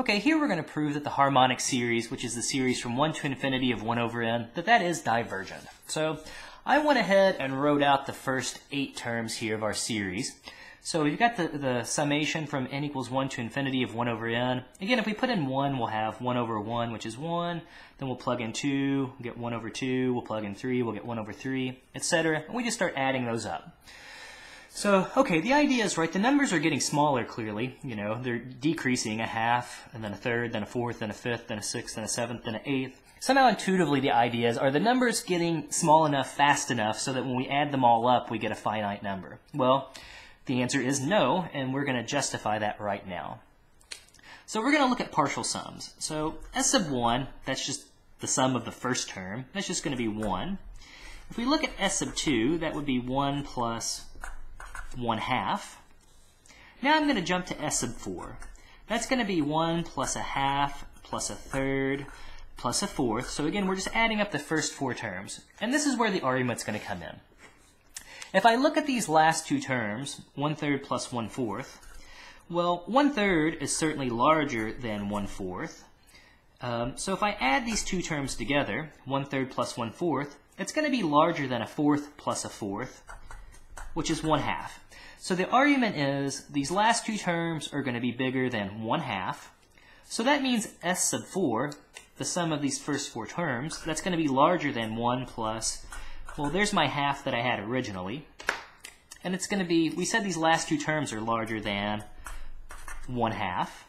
Okay, here we're going to prove that the harmonic series, which is the series from 1 to infinity of 1 over n, that that is divergent. So I went ahead and wrote out the first eight terms here of our series. So we've got the, the summation from n equals 1 to infinity of 1 over n. Again, if we put in 1, we'll have 1 over 1, which is 1. Then we'll plug in 2, we'll get 1 over 2. We'll plug in 3, we'll get 1 over 3, etc. And we just start adding those up. So, okay, the idea is, right, the numbers are getting smaller, clearly. You know, they're decreasing a half, and then a third, then a fourth, then a fifth, then a sixth, then a seventh, then an eighth. Somehow intuitively the idea is, are the numbers getting small enough, fast enough, so that when we add them all up, we get a finite number? Well, the answer is no, and we're going to justify that right now. So we're going to look at partial sums. So s sub 1, that's just the sum of the first term. That's just going to be 1. If we look at s sub 2, that would be 1 plus 1 half. Now I'm going to jump to s sub 4. That's going to be 1 plus a half plus a third plus a fourth. So again, we're just adding up the first four terms. And this is where the argument's going to come in. If I look at these last two terms, 1 third plus 1 fourth, well, 1 third is certainly larger than 1 fourth. Um, so if I add these two terms together, 1 third plus 1 fourth, it's going to be larger than a fourth plus a fourth, which is 1 half. So the argument is these last two terms are going to be bigger than 1 half. So that means s sub 4, the sum of these first four terms, that's going to be larger than 1 plus well, there's my half that I had originally. And it's going to be, we said these last two terms are larger than 1 half.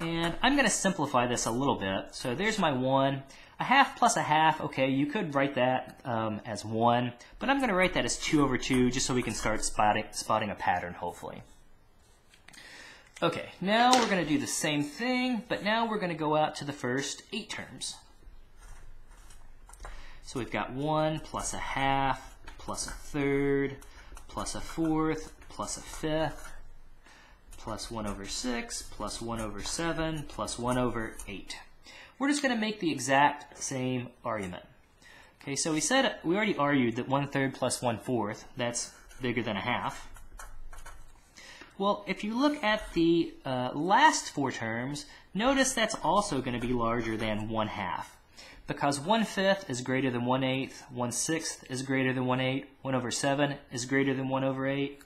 And I'm going to simplify this a little bit. So there's my 1. A half plus a half, okay, you could write that um, as 1. But I'm going to write that as 2 over 2 just so we can start spotting, spotting a pattern, hopefully. Okay, now we're going to do the same thing, but now we're going to go out to the first 8 terms. So we've got 1 plus a half plus a third plus a fourth plus a fifth plus 1 over 6 plus 1 over 7 plus 1 over 8. We're just going to make the exact same argument. Okay, so we said we already argued that 1 third plus 1 fourth, that's bigger than a half. Well, if you look at the uh, last four terms, notice that's also going to be larger than 1 half because 1 fifth is greater than 1 eighth, 1 sixth is greater than 1 eighth, 1 over 7 is greater than 1 over 8.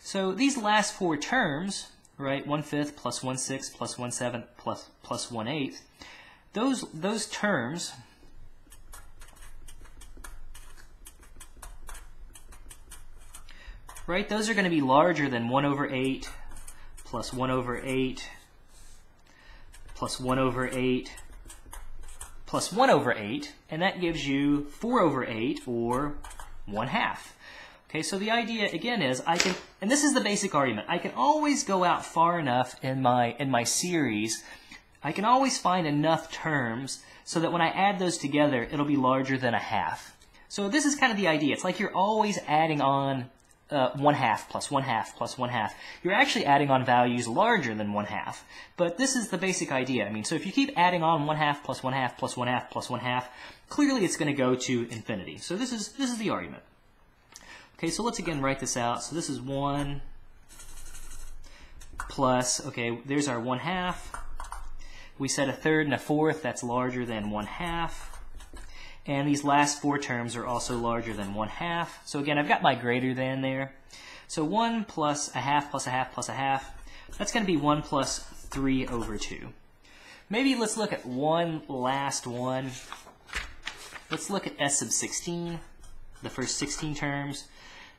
So these last four terms, right, 1 fifth plus 1 sixth plus 1 seventh plus, plus 1 eighth, those, those terms right, those are going to be larger than 1 over 8 plus 1 over 8 plus 1 over 8 plus 1 over 8, and that gives you 4 over 8, or 1 half. Okay, so the idea again is I can, and this is the basic argument, I can always go out far enough in my, in my series, I can always find enough terms so that when I add those together, it'll be larger than a half. So this is kind of the idea. It's like you're always adding on uh, 1 half plus 1 half plus 1 half. You're actually adding on values larger than 1 half. But this is the basic idea. I mean, so if you keep adding on 1 half plus 1 half plus 1 half plus 1 half, clearly it's going to go to infinity. So this is, this is the argument. Okay, so let's again write this out. So this is 1 plus, okay, there's our 1 half. We said a third and a fourth, that's larger than 1 half. And these last four terms are also larger than 1 half. So again, I've got my greater than there. So 1 plus a half plus a half plus a half, that's going to be 1 plus 3 over 2. Maybe let's look at one last one. Let's look at s sub 16, the first 16 terms.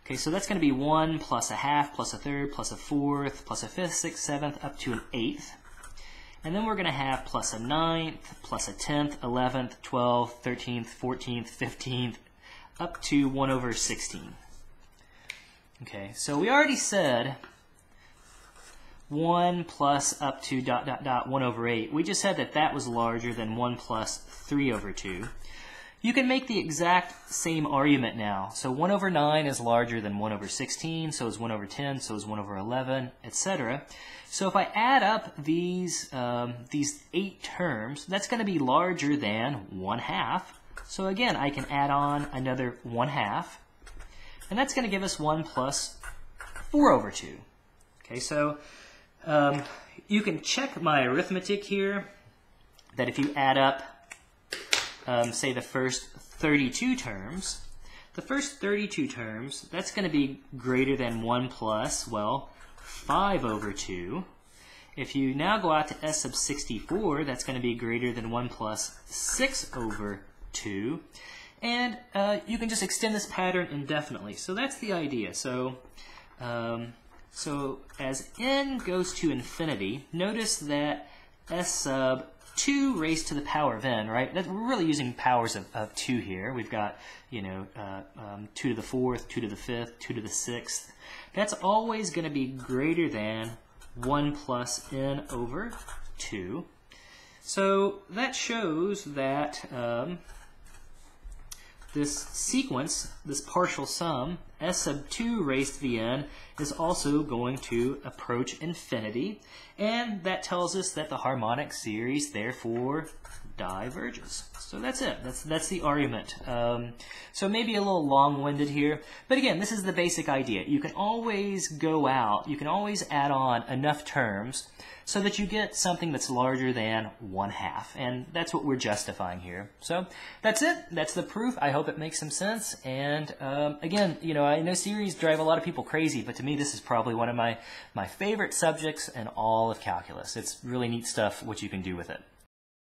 Okay, so that's going to be 1 plus a half plus a third plus a fourth plus a fifth, sixth, seventh, up to an eighth. And then we're going to have plus a ninth, plus a tenth, eleventh, twelfth, thirteenth, fourteenth, fifteenth, up to 1 over 16. Okay, so we already said 1 plus up to dot dot dot 1 over 8. We just said that that was larger than 1 plus 3 over 2. You can make the exact same argument now. So 1 over 9 is larger than 1 over 16, so is 1 over 10, so is 1 over 11, etc. So if I add up these, um, these 8 terms, that's going to be larger than 1 half. So again, I can add on another 1 half, and that's going to give us 1 plus 4 over 2. Okay, so um, you can check my arithmetic here, that if you add up, um, say, the first 32 terms, the first 32 terms, that's going to be greater than 1 plus, well, 5 over 2. If you now go out to s sub 64, that's going to be greater than 1 plus 6 over 2. And uh, you can just extend this pattern indefinitely. So that's the idea. So, um, so as n goes to infinity, notice that s sub 2 raised to the power of n, right? That, we're really using powers of, of 2 here. We've got, you know, uh, um, 2 to the 4th, 2 to the 5th, 2 to the 6th. That's always going to be greater than 1 plus n over 2. So that shows that um, this sequence, this partial sum, s sub 2 raised to the n, is also going to approach infinity. And that tells us that the harmonic series, therefore, diverges. So that's it. That's that's the argument. Um, so maybe a little long-winded here, but again, this is the basic idea. You can always go out. You can always add on enough terms so that you get something that's larger than one half, and that's what we're justifying here. So that's it. That's the proof. I hope it makes some sense. And um, again, you know, Uh, I know series drive a lot of people crazy, but to me, this is probably one of my my favorite subjects in all of calculus. It's really neat stuff what you can do with it.